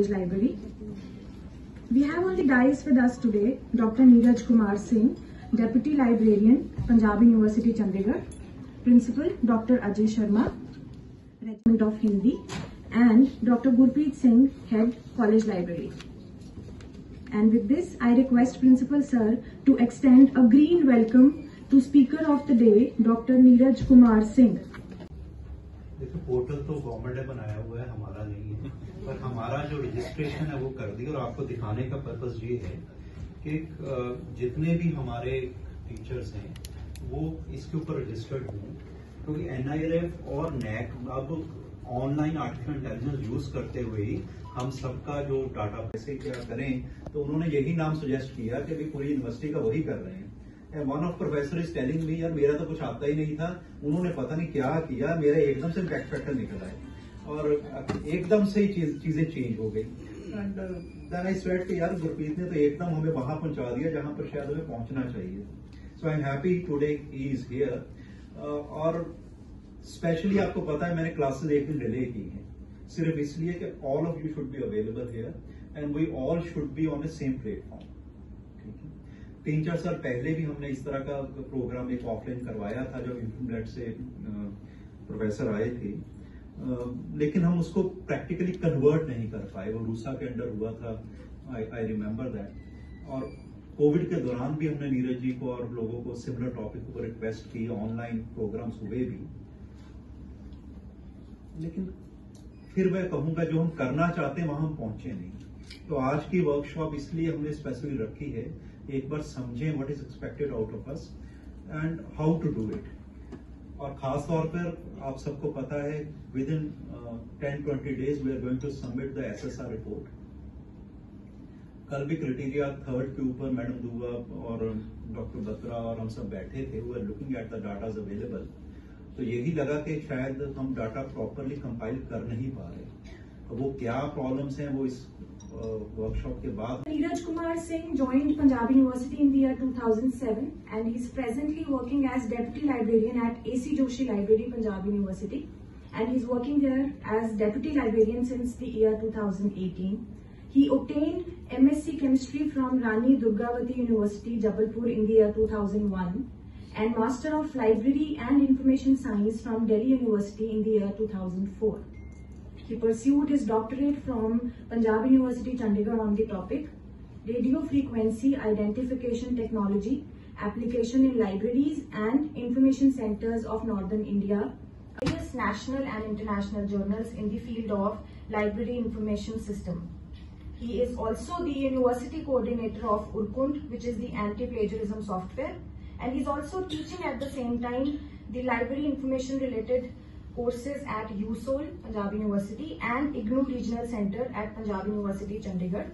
College Library. We have on the dais with us today Dr. Neeraj Kumar Singh, Deputy Librarian, Punjab University Chandigarh, Principal Dr. Ajay Sharma, Regiment of Hindi, and Dr. Gurpreet Singh, Head College Library. And with this, I request Principal Sir to extend a green welcome to Speaker of the Day, Dr. Neeraj Kumar Singh. Portal तो government ने बनाया हुआ है, हमारा नहीं है। पर हमारा जो रजिस्ट्रेशन है वो कर दी, और आपको दिखाने का पर्पज ये है कि जितने भी हमारे टीचर्स हैं, वो इसके ऊपर रजिस्टर्ड हों, क्योंकि एनआईआरएफ और नैक अब ऑनलाइन आर्टिफिशियल इंटेलिजेंस यूज़ करते हुए ही हम सबका जो डाटा कैसे क्या करें तो उन्होंने यही नाम सजेस्ट किया कि पूरी यूनिवर्सिटी का वही कर रहे हैं। One of professor is telling me यार मेरा तो कुछ आता ही नहीं था। उन्होंने पता नहीं क्या किया। मेरा एकदम से बैक फैक्टर निकल आया और एकदम से ही चीज़, चीज़ें हो गई। एंड देन आई स्वेट कि यार गुरप्रीत ने तो एकदम हमें वहाँ पहुँचा दिया जहाँ पर शायद हमें पहुँचना चाहिए। So I am happy today is here और स्पेशली आपको पता है मैंने क्लासेस एक दिन डिले की हैं। सिर्फ़ इसलिए कि all of you should be available here and we all should be on the same platform तीन चार साल पहले भी हमने इस तरह का प्रोग्राम एक ऑफलाइन करवाया था, जब इंटरनेट से प्रोफेसर आए थे। लेकिन हम उसको प्रैक्टिकली कन्वर्ट नहीं कर पाए। वो रूसा के अंडर हुआ था। आई रिमेम्बर दैट और कोविड के दौरान भी हमने नीरज जी को और लोगों को सिमिलर टॉपिक पर रिक्वेस्ट की ऑनलाइन प्रोग्राम्स हुए भी। लेकिन फिर मैं कहूँगा, जो हम करना चाहते हैं, वहाँ हम पहुँचे नहीं। तो आज की वर्कशॉप इसलिए हमने स्पेशली रखी है एक बार समझें what is expected out of us and how to do it और खास तौर पर आप सबको पता है within ten twenty days we are going to submit the SSR report कल भी क्राइटेरिया थर्ड के ऊपर मैडम दुआ और डॉक्टर बत्रा और हम सब बैठे थे we are looking at the datas available तो यही लगा कि शायद हम डाटा प्रॉपरली कंपाइल कर नहीं पा रहे। तो वो क्या प्रॉब्लम्स हैं, वो इस वर्कशॉप के बाद Neeraj Kumar Singh joined Punjab University in the year 2007 and he is presently working as Deputy Librarian at AC Joshi Library, Punjab University. And he is working there as Deputy Librarian since the year 2018. He obtained MSc Chemistry from Rani Durgavati University, Jabalpur in the year 2001 and Master of Library and Information Science from Delhi University in the year 2004. He pursued his doctorate from Punjab University Chandigarh on the topic Radio Frequency Identification Technology Application in Libraries and Information Centers of Northern India. Various national and international journals in the field of library information system. He is also the university coordinator of Urkund, which is the anti-plagiarism software, and he's also teaching at the same time the library information related courses at USOL, Punjab University, and IGNOU Regional Center at Punjab University, Chandigarh.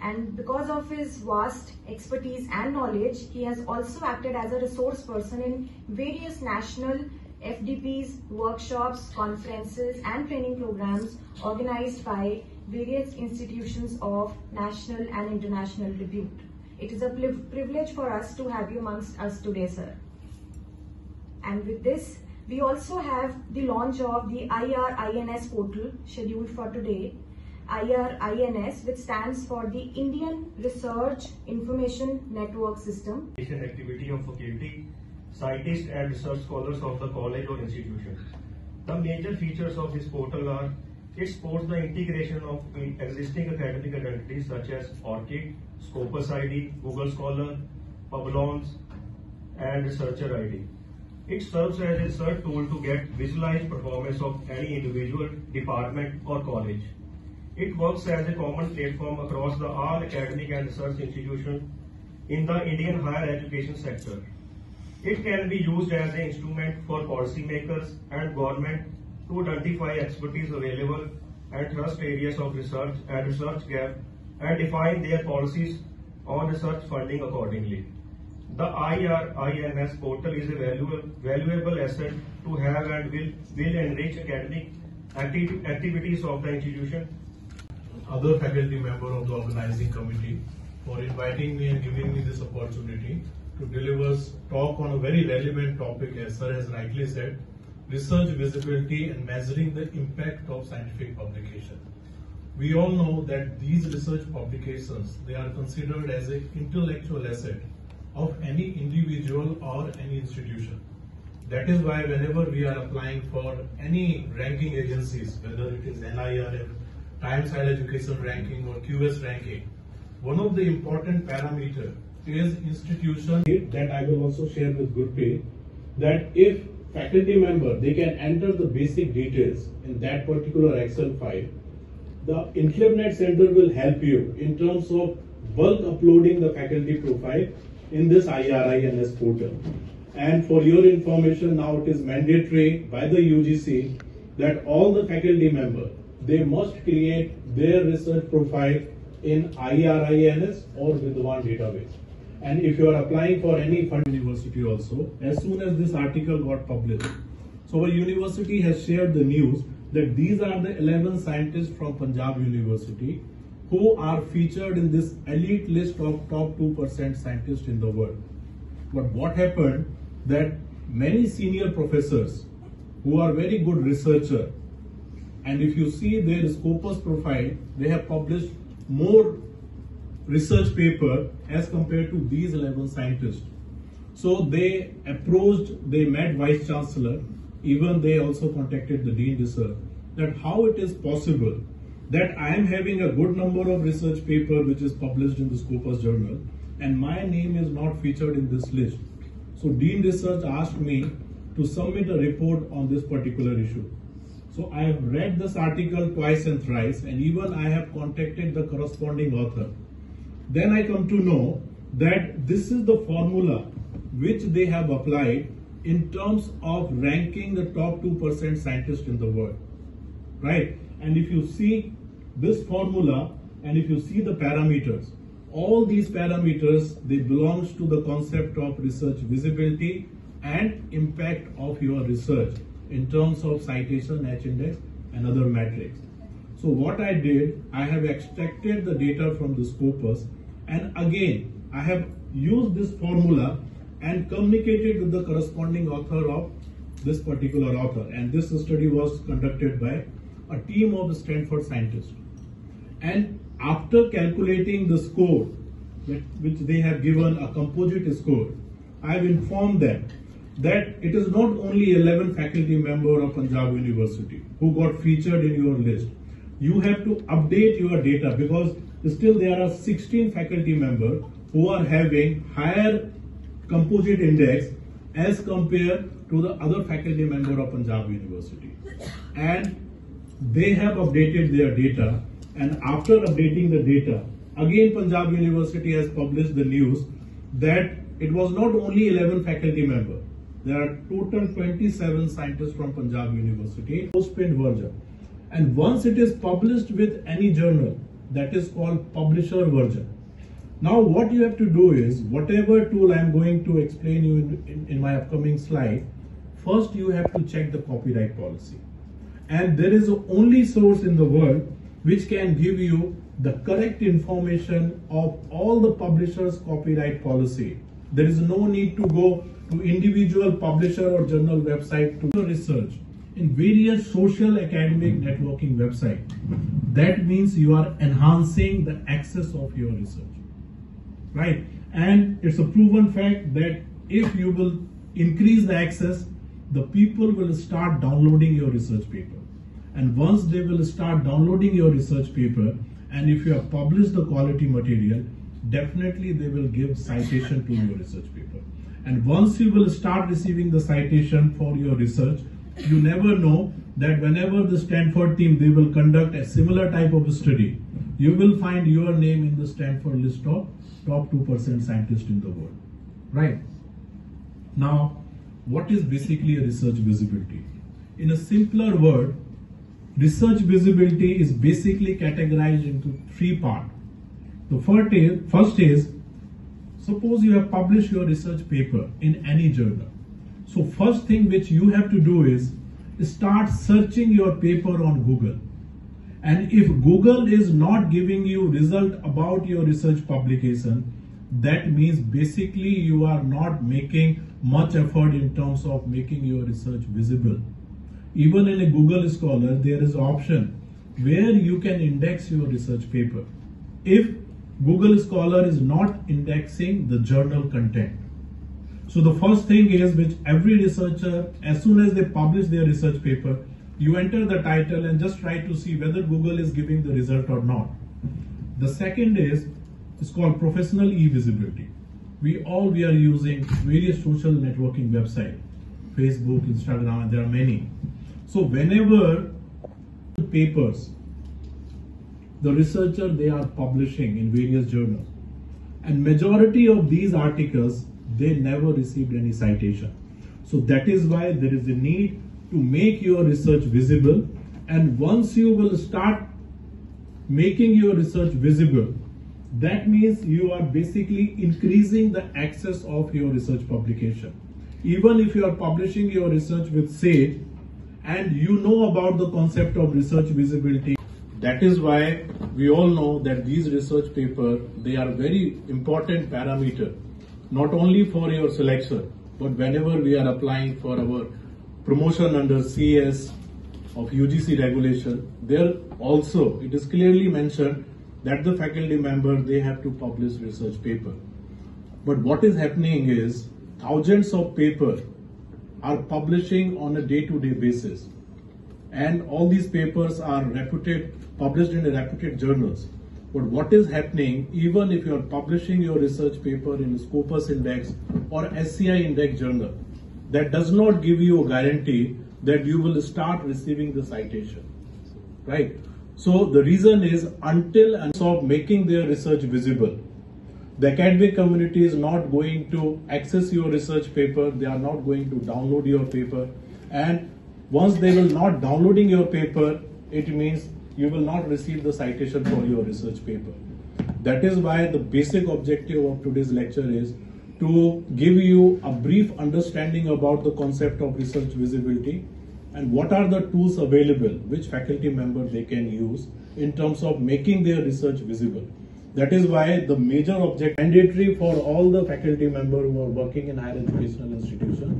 And because of his vast expertise and knowledge, he has also acted as a resource person in various national FDPs, workshops, conferences, and training programs organized by various institutions of national and international repute. It is a priv- privilege for us to have you amongst us today, sir. And with this, we also have the launch of the IRINS portal scheduled for today. IRINS, which stands for the Indian Research Information Network System. activity of faculty, scientists and research scholars of the college or institution. The major features of this portal are it supports the integration of existing academic identities such as ORCID, Scopus ID, Google Scholar, Publons, and Researcher ID. It serves as a research tool to get visualized performance of any individual, department, or college. It works as a common platform across the all academic and research institutions in the Indian higher education sector. It can be used as an instrument for policymakers and government to identify expertise available and trust areas of research and research gap and define their policies on research funding accordingly. The IRINS portal is a valuable, valuable asset to have and will, will enrich academic acti- activities of the institution other faculty member of the organizing committee for inviting me and giving me this opportunity to deliver talk on a very relevant topic as sir has rightly said, research visibility and measuring the impact of scientific publication. we all know that these research publications, they are considered as an intellectual asset of any individual or any institution. That is why whenever we are applying for any ranking agencies, whether it is NIRF, Times Higher Education ranking or QS ranking, one of the important parameter is institution that I will also share with Gurpreet that if faculty member they can enter the basic details in that particular Excel file, the INFLIBNET Center will help you in terms of bulk uploading the faculty profile in this IRINS portal. And for your information, now it is mandatory by the UGC that all the faculty member they must create their research profile in IRINS or Vidwan database. And if you are applying for any fund university also, as soon as this article got published, so our university has shared the news that these are the 11 scientists from Punjab University who are featured in this elite list of top 2% scientists in the world. But what happened that many senior professors who are very good researcher and if you see their Scopus profile, they have published more research paper as compared to these 11 scientists. So they approached, they met Vice Chancellor, even they also contacted the Dean Research, that how it is possible that I am having a good number of research paper which is published in the Scopus journal and my name is not featured in this list. So Dean Research asked me to submit a report on this particular issue. So I have read this article twice and thrice and even I have contacted the corresponding author. Then I come to know that this is the formula which they have applied in terms of ranking the top 2% scientists in the world. Right? And if you see this formula and if you see the parameters, all these parameters, they belongs to the concept of research visibility and impact of your research in terms of citation, H index and other metrics. So what I did, I have extracted the data from the Scopus and again, I have used this formula and communicated with the corresponding author of this particular author. And this study was conducted by a team of Stanford scientists. And after calculating the score, which they have given a composite score, I have informed them that it is not only 11 faculty member of Punjab University who got featured in your list. You have to update your data because still there are 16 faculty members who are having higher composite index as compared to the other faculty member of Punjab University. And they have updated their data and after updating the data, again Punjab University has published the news that it was not only 11 faculty members, there are total 27 scientists from Punjab University, postprint version. And once it is published with any journal, that is called publisher version. Now what you have to do is, whatever tool I am going to explain you in, in, in my upcoming slide, first you have to check the copyright policy. And there is only source in the world which can give you the correct information of all the publishers copyright policy. There is no need to go to individual publisher or journal website to research in various social academic networking website. That means you are enhancing the access of your research, right? And it's a proven fact that if you will increase the access, the people will start downloading your research paper. And once they will start downloading your research paper, and if you have published the quality material, definitely they will give citation to your research paper. And once you will start receiving the citation for your research, you never know that whenever the Stanford team, they will conduct a similar type of study, you will find your name in the Stanford list of top 2% scientists in the world. Right? Now, what is basically a research visibility? In a simpler word, research visibility is basically categorized into three parts. The first is, first is suppose you have published your research paper in any journal. So first thing which you have to do is start searching your paper on Google. And if Google is not giving you result about your research publication, that means basically you are not making much effort in terms of making your research visible. Even in a Google Scholar, there is option. where you can index your research paper if Google Scholar is not indexing the journal content. So the first thing is which every researcher, as soon as they publish their research paper, you enter the title and just try to see whether Google is giving the result or not. The second is it's called professional e-visibility. We all we are using various social networking website, Facebook, Instagram, and there are many. So whenever the papers, the researcher they are publishing in various journals, and majority of these articles they never received any citation. So that is why there is a need to make your research visible, and once you will start making your research visible, that means you are basically increasing the access of your research publication. Even if you are publishing your research with Sage and you know about the concept of research visibility, that is why we all know that these research papers they are very important parameter not only for your selection but whenever we are applying for our promotion under CS of UGC regulation there also it is clearly mentioned that the faculty member they have to publish research paper. But what is happening is thousands of paper are publishing on a day to day basis. And all these papers are reputed published in reputed journals. But what is happening even if you are publishing your research paper in scopus index or sci index journal that does not give you a guarantee that you will start receiving the citation. Right? So the reason is until and so making their research visible the academic community is not going to access your research paper. They are not going to download your paper. And once they will not downloading your paper it means you will not receive the citation for your research paper. That is why the basic objective of today's lecture is to give you a brief understanding about the concept of research visibility and what are the tools available which faculty member they can use in terms of making their research visible that is why the major object mandatory for all the faculty member who are working in higher educational institution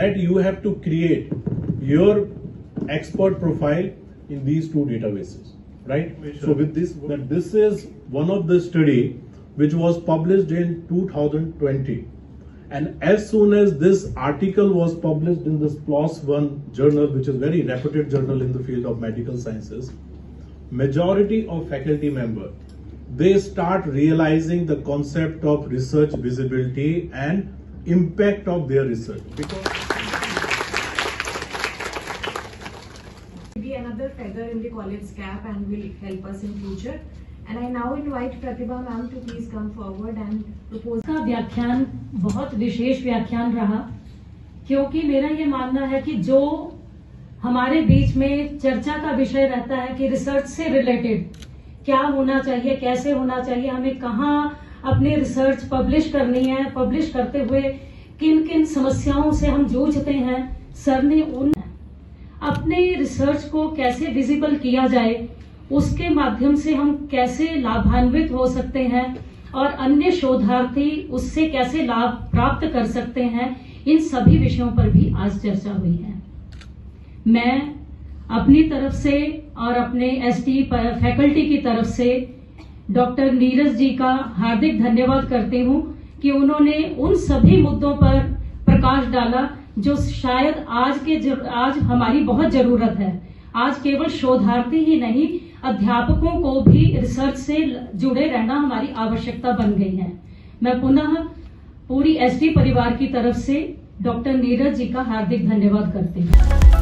that you have to create your expert profile in these two databases right? So with this that this is one of the study which was published in 2020 and as soon as this article was published in this PLOS One journal, which is very reputed journal in the field of medical sciences, majority of faculty member, they start realizing the concept of research visibility and impact of their research. Because be another feather in the college cap and will help us in future. And I now invite Pratibha ma'am to please come forward and propose. का व्याख्यान बहुत विशेष व्याख्यान रहा क्योंकि मेरा ये मानना है कि जो हमारे बीच में चर्चा का विषय रहता है कि रिसर्च से रिलेटेड क्या होना चाहिए, कैसे होना चाहिए, हमें कहाँ अपनी रिसर्च पब्लिश करनी है पब्लिश करते हुए किन किन समस्याओं से हम जूझते हैं, सर ने उन अपने रिसर्च को कैसे विजिबल किया जाए, उसके माध्यम से हम कैसे लाभान्वित हो सकते हैं और अन्य शोधार्थी उससे कैसे लाभ प्राप्त कर सकते हैं, इन सभी विषयों पर भी आज चर्चा हुई है। मैं अपनी तरफ़ से और अपने एसटी फैकल्टी की तरफ़ से डॉक्टर नीरज जी का हार्दिक धन्यवाद करती हूँ कि उन्होंने उन सभी मुद्दों पर प्रकाश डाला जो शायद आज के आज हमारी बहुत ज़रूरत है। आज केवल शोधार्थी ही नहीं, अध्यापकों को भी रिसर्च से जुड़े रहना हमारी आवश्यकता बन गई है। मैं पुनः पूरी एसटी परिवार की तरफ़ से डॉक्टर नीरज जी का हार्दिक धन्यवाद करती हूँ।